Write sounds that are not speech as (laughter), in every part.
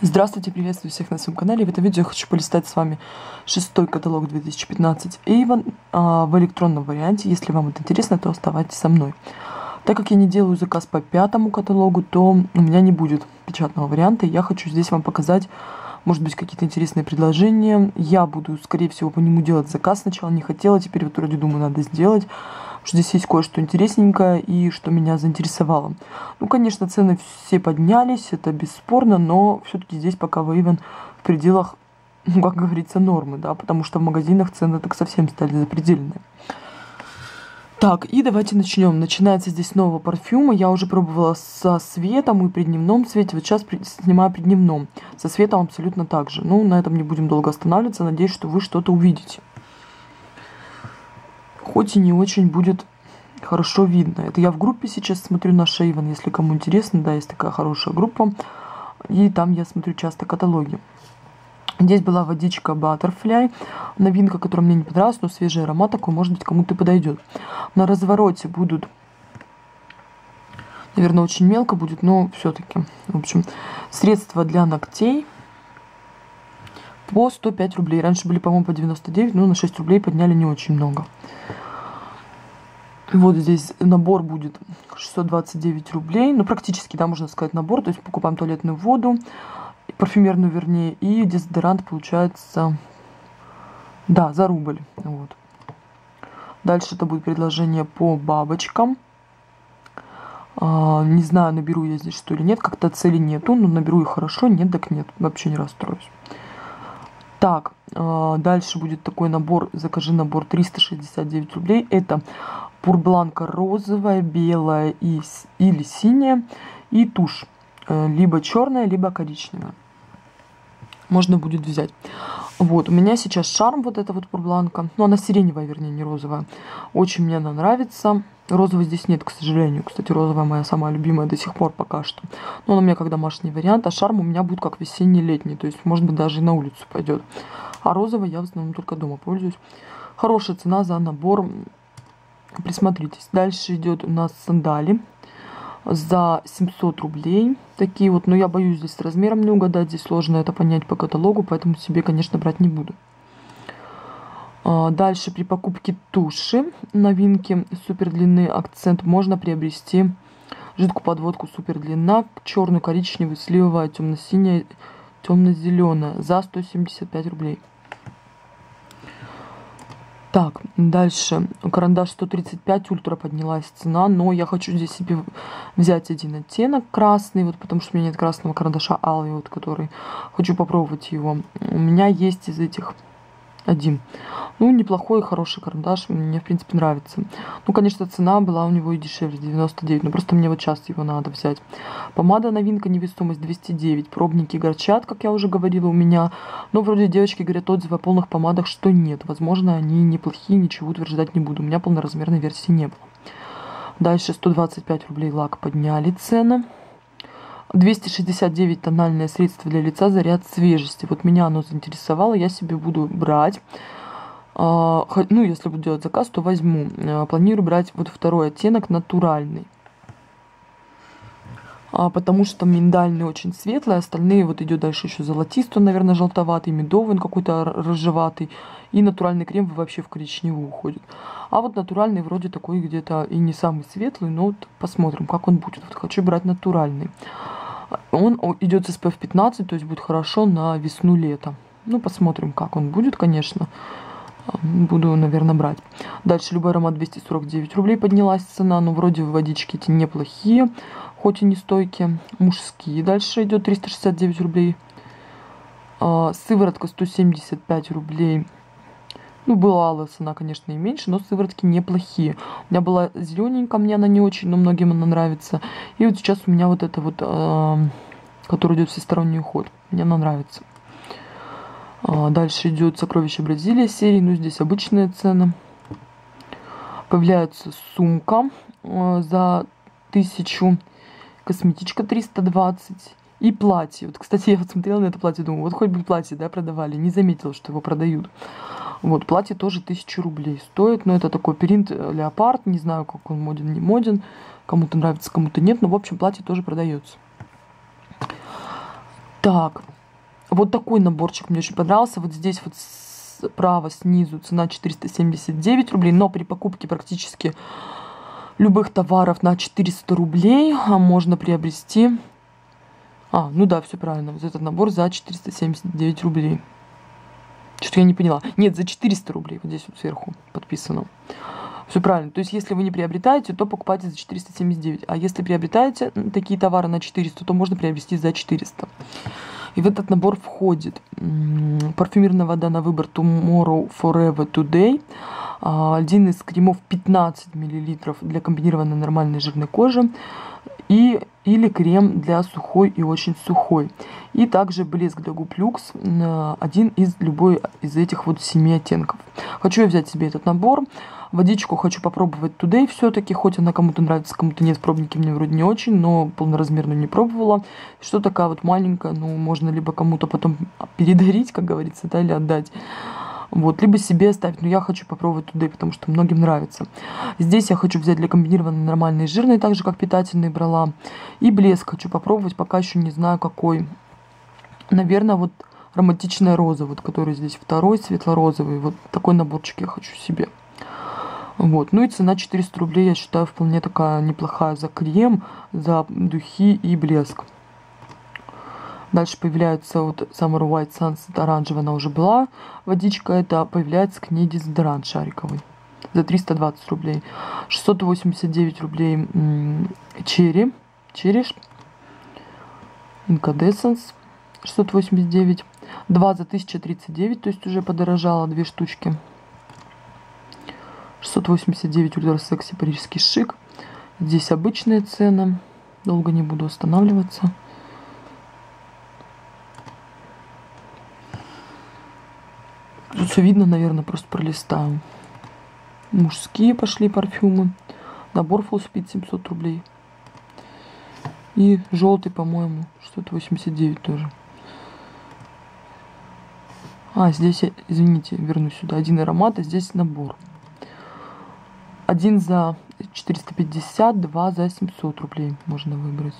Здравствуйте, приветствую всех на своем канале. В этом видео я хочу полистать с вами шестой каталог 2015 Avon а, в электронном варианте. Если вам это интересно, то оставайтесь со мной. Так как я не делаю заказ по пятому каталогу, то у меня не будет печатного варианта. Я хочу здесь вам показать, может быть, какие-то интересные предложения. Я буду, скорее всего, по нему делать заказ сначала. Не хотела, теперь вот вроде думаю, надо сделать что здесь есть кое-что интересненькое и что меня заинтересовало. Ну, конечно, цены все поднялись, это бесспорно, но все-таки здесь пока Вейвен в пределах, ну, как говорится, нормы, да, потому что в магазинах цены так совсем стали запредельные. Так, и давайте начнем. Начинается здесь нового парфюма. Я уже пробовала со светом и при дневном свете. Вот сейчас снимаю при дневном. Со светом абсолютно так же. Ну, на этом не будем долго останавливаться. Надеюсь, что вы что-то увидите хоть и не очень будет хорошо видно. Это я в группе сейчас смотрю на Шейвен, если кому интересно, да, есть такая хорошая группа. И там я смотрю часто каталоги. Здесь была водичка Butterfly, новинка, которая мне не понравилась, но свежий аромат такой, может быть, кому-то подойдет. На развороте будут, наверное, очень мелко будет, но все-таки, в общем, средства для ногтей по 105 рублей. Раньше были, по-моему, по 99, но на 6 рублей подняли не очень много. Вот здесь набор будет 629 рублей. Ну, практически, да, можно сказать, набор. То есть покупаем туалетную воду, парфюмерную, вернее, и дезодорант получается, да, за рубль. Вот. Дальше это будет предложение по бабочкам. А, не знаю, наберу я здесь что или нет. Как-то цели нету, но наберу их хорошо. Нет, так нет. Вообще не расстроюсь. Так, а, дальше будет такой набор. Закажи набор 369 рублей. Это пурбланка розовая, белая и, или синяя. И тушь. Э, либо черная, либо коричневая. Можно будет взять. Вот, у меня сейчас шарм, вот эта вот пурбланка. Ну, она сиреневая, вернее, не розовая. Очень мне она нравится. Розовой здесь нет, к сожалению. Кстати, розовая моя самая любимая до сих пор пока что. Но она у меня как домашний вариант, а шарм у меня будет как весенний-летний. То есть, может быть, даже и на улицу пойдет. А розовый я в основном только дома пользуюсь. Хорошая цена за набор. Присмотритесь. Дальше идет у нас сандали за 700 рублей. Такие вот, но я боюсь здесь с размером не угадать. Здесь сложно это понять по каталогу, поэтому себе, конечно, брать не буду. А, дальше при покупке туши новинки супер длины акцент можно приобрести жидкую подводку супер длина, черную, коричневую, сливовая, темно-синяя, темно-зеленая за 175 рублей. Так, дальше. Карандаш 135, ультра поднялась цена, но я хочу здесь себе взять один оттенок красный, вот потому что у меня нет красного карандаша алый, вот который хочу попробовать его. У меня есть из этих один. Ну, неплохой, хороший карандаш, мне, в принципе, нравится. Ну, конечно, цена была у него и дешевле, 99, но просто мне вот сейчас его надо взять. Помада новинка, невесомость 209. Пробники горчат, как я уже говорила, у меня. Но вроде девочки говорят отзывы о полных помадах, что нет. Возможно, они неплохие, ничего утверждать не буду. У меня полноразмерной версии не было. Дальше 125 рублей лак подняли цены. 269 тональное средство для лица заряд свежести. Вот меня оно заинтересовало, я себе буду брать. А, ну, если буду делать заказ, то возьму. А, планирую брать вот второй оттенок натуральный. А, потому что миндальный очень светлый, остальные вот идет дальше еще золотистый, наверное, желтоватый, медовый, он какой-то рыжеватый. И натуральный крем вообще в коричневый уходит. А вот натуральный вроде такой где-то и не самый светлый, но вот посмотрим, как он будет. Вот хочу брать натуральный. Он идет с SPF 15, то есть будет хорошо на весну-лето. Ну, посмотрим, как он будет, конечно. Буду, наверное, брать. Дальше любой аромат 249 рублей поднялась цена. Но вроде водички эти неплохие, хоть и не стойкие. Мужские. Дальше идет 369 рублей. А, сыворотка 175 рублей. Ну, была цена, конечно, и меньше, но сыворотки неплохие. У меня была зелененькая, мне она не очень, но многим она нравится. И вот сейчас у меня вот это вот, э, который идет всесторонний уход. Мне она нравится. А, дальше идет сокровище Бразилия серии, ну здесь обычные цены. Появляется сумка э, за тысячу, косметичка 320 и платье. Вот, кстати, я вот смотрела на это платье, думаю, вот хоть бы платье, да, продавали, не заметила, что его продают. Вот, платье тоже 1000 рублей стоит, но это такой принт э, леопард, не знаю, как он моден, не моден, кому-то нравится, кому-то нет, но, в общем, платье тоже продается. Так, вот такой наборчик мне очень понравился. Вот здесь вот справа снизу цена 479 рублей, но при покупке практически любых товаров на 400 рублей а можно приобрести... А, ну да, все правильно. Вот этот набор за 479 рублей. Что-то я не поняла. Нет, за 400 рублей. Вот здесь вот сверху подписано. Все правильно. То есть, если вы не приобретаете, то покупайте за 479. А если приобретаете такие товары на 400, то можно приобрести за 400. И в этот набор входит парфюмерная вода на выбор Tomorrow Forever Today. А, один из кремов 15 мл для комбинированной нормальной жирной кожи и, или крем для сухой и очень сухой. И также блеск для губ люкс, один из любой из этих вот семи оттенков. Хочу я взять себе этот набор. Водичку хочу попробовать today все-таки, хоть она кому-то нравится, кому-то нет, пробники мне вроде не очень, но полноразмерную не пробовала. Что такая вот маленькая, ну, можно либо кому-то потом передарить, как говорится, да, или отдать. Вот, либо себе оставить, но я хочу попробовать туда, потому что многим нравится. Здесь я хочу взять для комбинированной нормальной жирной, так же как питательные брала. И блеск хочу попробовать, пока еще не знаю какой. Наверное, вот романтичная роза, вот который здесь второй, светло-розовый. Вот такой наборчик я хочу себе. Вот. Ну и цена 400 рублей, я считаю, вполне такая неплохая за крем, за духи и блеск. Дальше появляется вот Summer White Sunset оранжевая, она уже была. Водичка это появляется к ней дезодорант шариковый за 320 рублей. 689 рублей черри. Черри. Incandescence 689. 2 за 1039, то есть уже подорожало две штучки. 689 ультра секси парижский шик. Здесь обычные цены. Долго не буду останавливаться. Все видно, наверное, просто пролистаю. Мужские пошли парфюмы. Набор Full Speed 700 рублей. И желтый, по-моему, что-то 89 тоже. А, здесь, извините, вернусь сюда. Один аромат, а здесь набор. Один за 450, два за 700 рублей можно выбрать.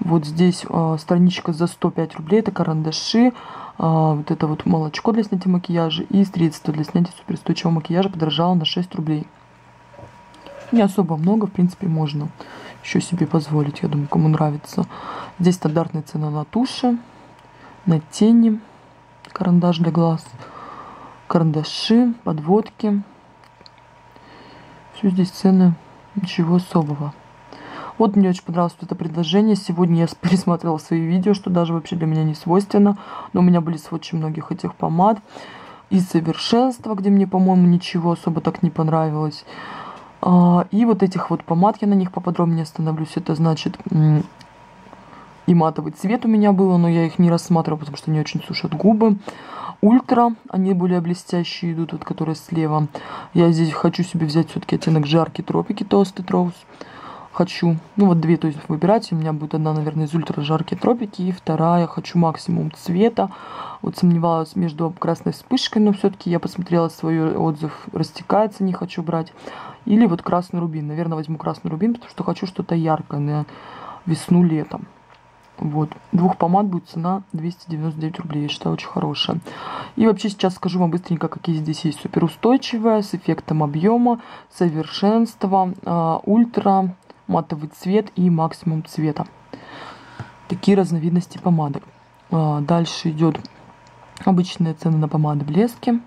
Вот здесь э, страничка за 105 рублей. Это карандаши. Э, вот это вот молочко для снятия макияжа. И средство для снятия суперстойчивого макияжа подорожало на 6 рублей. Не особо много, в принципе, можно еще себе позволить. Я думаю, кому нравится. Здесь стандартная цена на туши, на тени, карандаш для глаз, карандаши, подводки. Все здесь цены, ничего особого. Вот мне очень понравилось это предложение. Сегодня я (laughs) пересмотрела свои видео, что даже вообще для меня не свойственно. Но у меня были сводчи многих этих помад. И совершенство, где мне, по-моему, ничего особо так не понравилось. А, и вот этих вот помад, я на них поподробнее остановлюсь. Это значит и матовый цвет у меня было, но я их не рассматривала, потому что они очень сушат губы. Ультра, они более блестящие идут, вот которые слева. Я здесь хочу себе взять все-таки оттенок жаркий тропики, толстый троус хочу, ну вот две, то есть выбирать, у меня будет одна, наверное, из ультра жаркие тропики, и вторая хочу максимум цвета. Вот сомневалась между красной вспышкой, но все-таки я посмотрела свой отзыв, растекается, не хочу брать. Или вот красный рубин, наверное, возьму красный рубин, потому что хочу что-то яркое на весну-летом. Вот. Двух помад будет цена 299 рублей. Я считаю, очень хорошая. И вообще сейчас скажу вам быстренько, какие здесь есть. Суперустойчивая, с эффектом объема, совершенство, э, ультра, матовый цвет и максимум цвета. Такие разновидности помадок. А, дальше идет обычные цены на помады блески.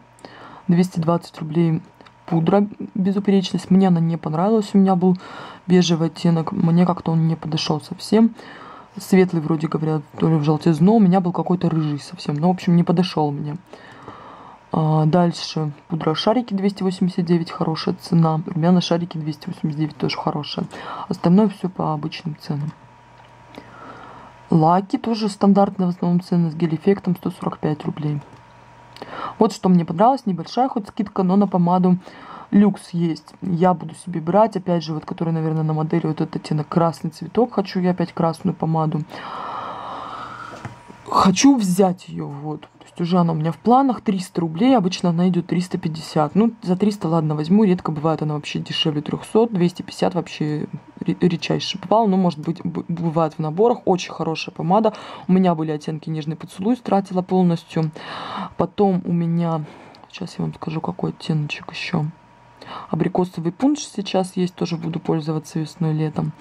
220 рублей пудра безупречность. Мне она не понравилась. У меня был бежевый оттенок. Мне как-то он не подошел совсем. Светлый вроде говорят, то ли в желтизну. У меня был какой-то рыжий совсем. Но, в общем, не подошел мне. А, дальше пудра шарики 289, хорошая цена. Румяна шарики 289, тоже хорошая. Остальное все по обычным ценам. Лаки тоже стандартные в основном цены с гель-эффектом 145 рублей. Вот что мне понравилось, небольшая хоть скидка, но на помаду люкс есть. Я буду себе брать, опять же, вот который, наверное, на модели вот этот оттенок красный цветок. Хочу я опять красную помаду. Хочу взять ее, вот. То есть уже она у меня в планах 300 рублей, обычно она идет 350. Ну, за 300, ладно, возьму, редко бывает она вообще дешевле 300, 250 вообще редчайше попал, ну, может быть, бывает в наборах, очень хорошая помада. У меня были оттенки нежный поцелуй, стратила полностью. Потом у меня, сейчас я вам скажу, какой оттеночек еще. Абрикосовый пунш сейчас есть, тоже буду пользоваться весной, летом.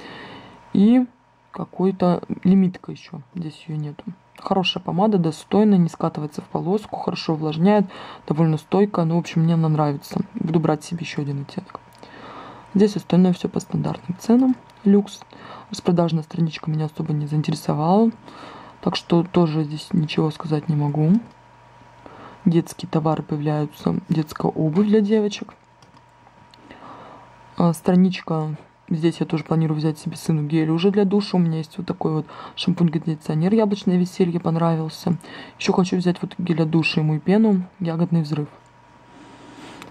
И какой-то лимитка еще, здесь ее нету. Хорошая помада, достойная, не скатывается в полоску, хорошо увлажняет, довольно стойкая. Ну, в общем, мне она нравится. Буду брать себе еще один оттенок. Здесь остальное все по стандартным ценам. Люкс. Распродажная страничка меня особо не заинтересовала. Так что тоже здесь ничего сказать не могу. Детские товары появляются. Детская обувь для девочек. А, страничка Здесь я тоже планирую взять себе сыну гель уже для душа. У меня есть вот такой вот шампунь-кондиционер яблочное веселье понравился. Еще хочу взять вот гель для душа ему и пену ягодный взрыв.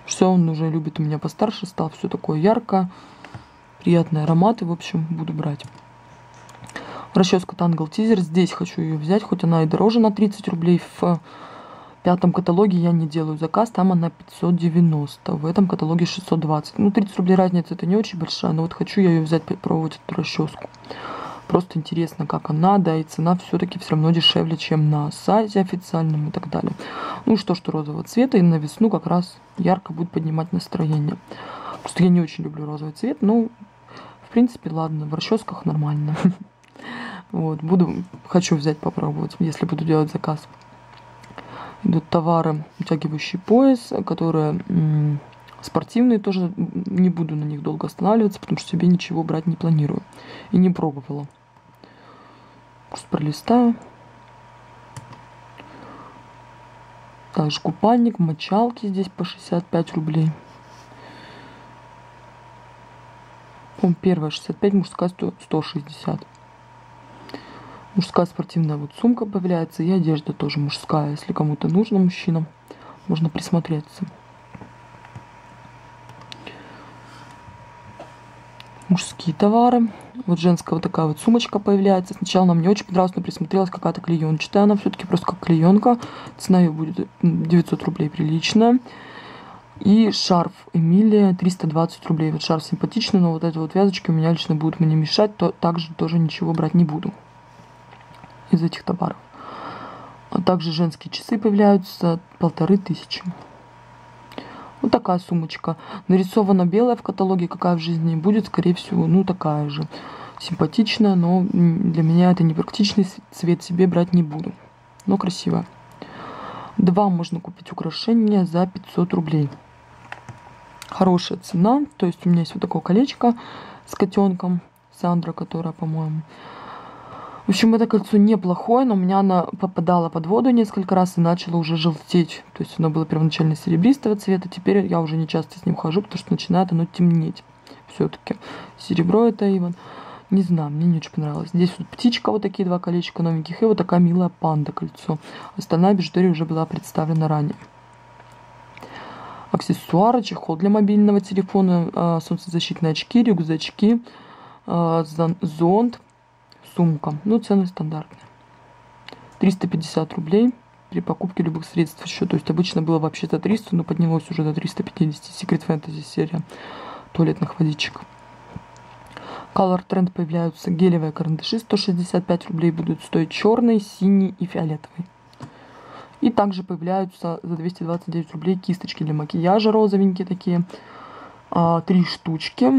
Все, он уже любит у меня постарше стал. Все такое ярко, приятные ароматы. В общем, буду брать. Расческа Тангл Тизер. Здесь хочу ее взять, хоть она и дороже на 30 рублей в пятом каталоге я не делаю заказ, там она 590, в этом каталоге 620. Ну, 30 рублей разница, это не очень большая, но вот хочу я ее взять, попробовать эту расческу. Просто интересно, как она, да, и цена все-таки все равно дешевле, чем на сайте официальном и так далее. Ну, что, что розового цвета, и на весну как раз ярко будет поднимать настроение. Просто я не очень люблю розовый цвет, но, в принципе, ладно, в расческах нормально. (laughs) Вот, буду, хочу взять попробовать, если буду делать заказ идут товары, утягивающий пояс, которые спортивные, тоже не буду на них долго останавливаться, потому что себе ничего брать не планирую. И не пробовала. Просто пролистаю. Также купальник, мочалки здесь по 65 рублей. по первая 65, мужская 160. Мужская спортивная вот сумка появляется и одежда тоже мужская. Если кому-то нужно, мужчинам, можно присмотреться. Мужские товары. Вот женская вот такая вот сумочка появляется. Сначала она мне очень понравилась, но присмотрелась какая-то клеенчатая. Она все-таки просто как клеенка. Цена ее будет 900 рублей приличная. И шарф Эмилия 320 рублей. Вот шарф симпатичный, но вот эти вот вязочки у меня лично будут мне мешать. То также тоже ничего брать не буду из этих товаров. А также женские часы появляются полторы тысячи. Вот такая сумочка. Нарисована белая в каталоге, какая в жизни будет, скорее всего, ну такая же. Симпатичная, но для меня это не практичный цвет, себе брать не буду. Но красивая. Два можно купить украшения за 500 рублей. Хорошая цена. То есть у меня есть вот такое колечко с котенком. Сандра, которая, по-моему, общем, это кольцо неплохое, но у меня оно попадало под воду несколько раз и начало уже желтеть. То есть оно было первоначально серебристого цвета, теперь я уже не часто с ним хожу, потому что начинает оно темнеть. Все-таки серебро это Иван. Не знаю, мне не очень понравилось. Здесь вот птичка, вот такие два колечка новеньких, и вот такая милая панда кольцо. Остальная бижутерия уже была представлена ранее. Аксессуары, чехол для мобильного телефона, а, солнцезащитные очки, рюкзачки, а, зонт, сумка. Ну, цены стандартные. 350 рублей при покупке любых средств еще. То есть обычно было вообще за 300, но поднялось уже до 350. Secret Fantasy серия туалетных водичек. Color Trend появляются гелевые карандаши. 165 рублей будут стоить черный, синий и фиолетовый. И также появляются за 229 рублей кисточки для макияжа розовенькие такие. А, три штучки.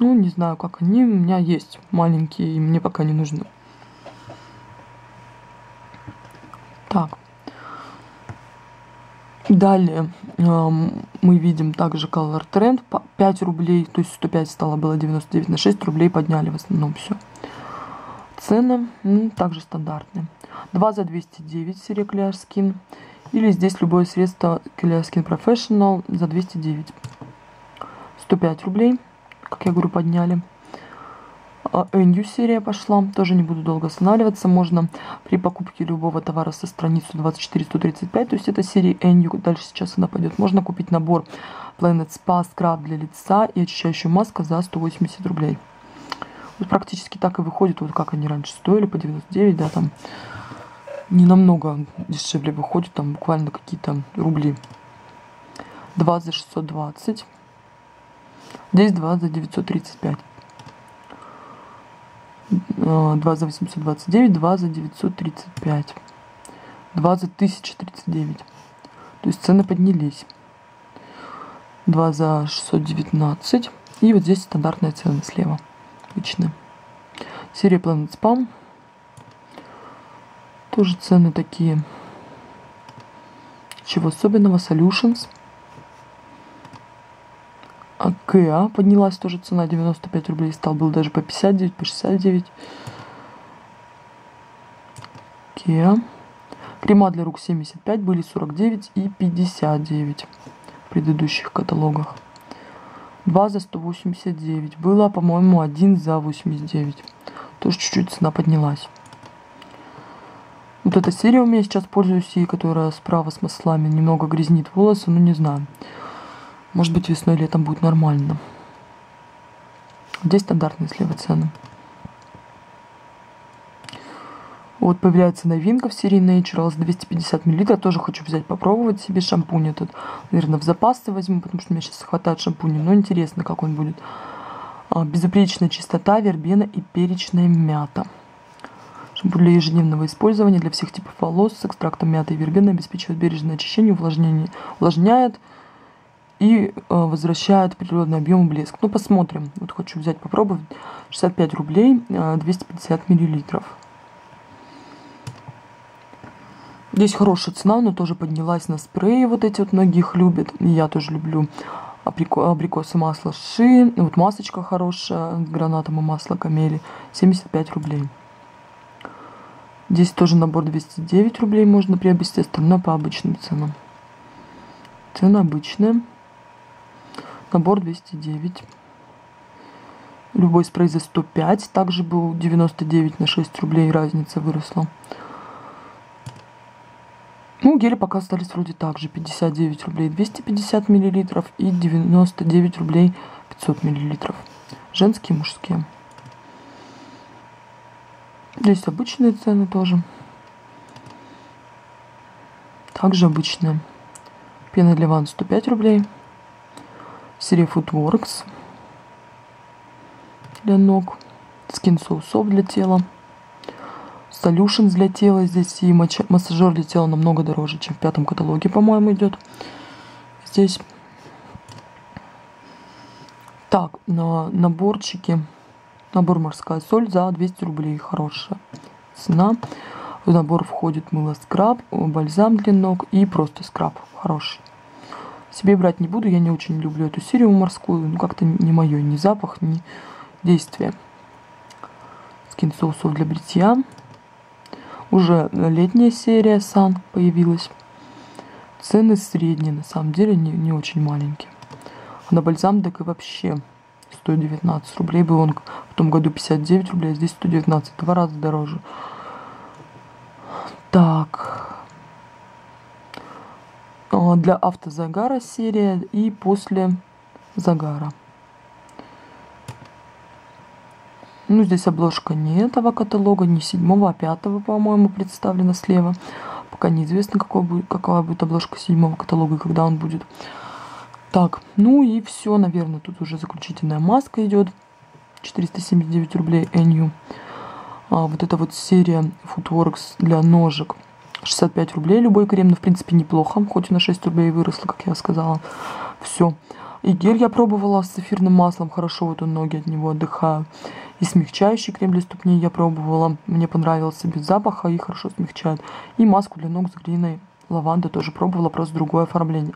Ну, не знаю, как они. У меня есть маленькие, и мне пока не нужны. Так. Далее эм, мы видим также Color Trend. 5 рублей, то есть 105 стало было 99 на 6 рублей подняли в основном все. Цены ну, также стандартные. 2 за 209 серия Clear Skin. Или здесь любое средство Clear Skin Professional за 209. 105 рублей как я говорю, подняли. Энью серия пошла, тоже не буду долго останавливаться. Можно при покупке любого товара со страницу 24135, то есть это серия Энью, дальше сейчас она пойдет. Можно купить набор Planet Spa скраб для лица и очищающая маска за 180 рублей. Вот практически так и выходит, вот как они раньше стоили, по 99, да, там не намного дешевле выходит, там буквально какие-то рубли. 2 за 620. Здесь 2 за 935. 2 за 829, 2 за 935. 2 за 1039. То есть цены поднялись. 2 за 619. И вот здесь стандартная цена слева. Обычная. Серия Planet Spam. Тоже цены такие. Чего особенного? Solutions. А КА поднялась тоже цена 95 рублей. Стал был даже по 59, по 69. Кеа. Крема для рук 75 были 49 и 59 в предыдущих каталогах. 2 за 189. Было, по-моему, 1 за 89. Тоже чуть-чуть цена поднялась. Вот эта серия у меня сейчас пользуюсь, и которая справа с маслами немного грязнит волосы, ну не знаю. Может быть весной летом будет нормально. Здесь стандартные слева цены. Вот появляется новинка в серии Naturals 250 мл. Тоже хочу взять попробовать себе шампунь этот. Наверное, в запасы возьму, потому что мне сейчас хватает шампуня. Но интересно, как он будет. А, безупречная чистота, вербена и перечная мята. Шампунь для ежедневного использования для всех типов волос с экстрактом мяты и вербены обеспечивает бережное очищение, увлажнение, увлажняет, и э, возвращает природный объем и блеск. Ну, посмотрим. Вот хочу взять, попробовать. 65 рублей, э, 250 миллилитров. Здесь хорошая цена, но тоже поднялась на спреи. Вот эти вот многих любят. Я тоже люблю абрико, абрикосы масло ши. Вот масочка хорошая гранатом и масло камели. 75 рублей. Здесь тоже набор 209 рублей можно приобрести, остальное по обычным ценам. Цена обычная. Набор 209. Любой спрей за 105. Также был 99 на 6 рублей. Разница выросла. Ну, гели пока остались вроде так же. 59 рублей 250 миллилитров и 99 рублей 500 миллилитров. Женские, мужские. Здесь обычные цены тоже. Также обычные. Пена для ванн 105 рублей серия Footworks для ног, So Soft для тела, Solutions для тела. Здесь и массажер для тела намного дороже, чем в пятом каталоге, по-моему, идет. Здесь. Так, на наборчики. Набор морская соль за 200 рублей. Хорошая цена. В набор входит мыло скраб, бальзам для ног и просто скраб. Хороший. Себе брать не буду, я не очень люблю эту серию морскую. Ну, как-то не мое, ни запах, ни действие. Скин соусов для бритья. Уже летняя серия Сан появилась. Цены средние, на самом деле, не, не очень маленькие. А на бальзам так и вообще 119 рублей был он в том году 59 рублей, а здесь 119, два раза дороже. Так, Э, для автозагара серия и после загара. Ну, здесь обложка не этого каталога, не седьмого, а пятого, по-моему, представлена слева. Пока неизвестно, какой будет, какая будет обложка седьмого каталога и когда он будет. Так, ну и все, наверное, тут уже заключительная маска идет. 479 рублей NU. А, вот это вот серия Footworks для ножек 65 рублей любой крем, но в принципе неплохо, хоть и на 6 рублей выросло, как я сказала. Все. И гель я пробовала с эфирным маслом, хорошо вот он ноги от него отдыхаю. И смягчающий крем для ступней я пробовала, мне понравился без запаха и хорошо смягчает. И маску для ног с глиной лаванды тоже пробовала, просто другое оформление.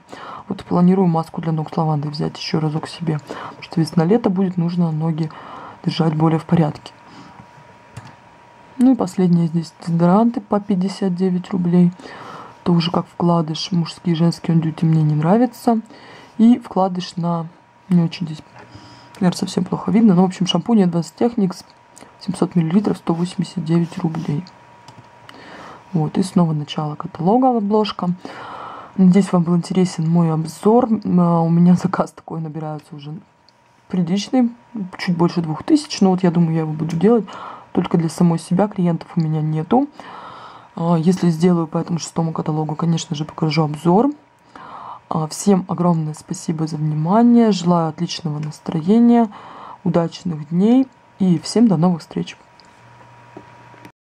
Вот планирую маску для ног с лавандой взять еще разок себе, потому что весна-лето будет нужно ноги держать более в порядке. Ну и последние здесь дезодоранты по 59 рублей. Тоже как вкладыш мужские и женские он дьюти мне не нравится. И вкладыш на... Не очень здесь, наверное, совсем плохо видно. Но, в общем, шампунь Advanced Technics 700 мл 189 рублей. Вот, и снова начало каталога, обложка. Надеюсь, вам был интересен мой обзор. А, у меня (laughs) заказ такой набирается уже приличный, чуть больше двух тысяч. Но вот я думаю, я его буду делать только для самой себя клиентов у меня нету. А, если сделаю по этому шестому каталогу, конечно же, покажу обзор. А, всем огромное спасибо за внимание. Желаю отличного настроения, удачных дней и всем до новых встреч.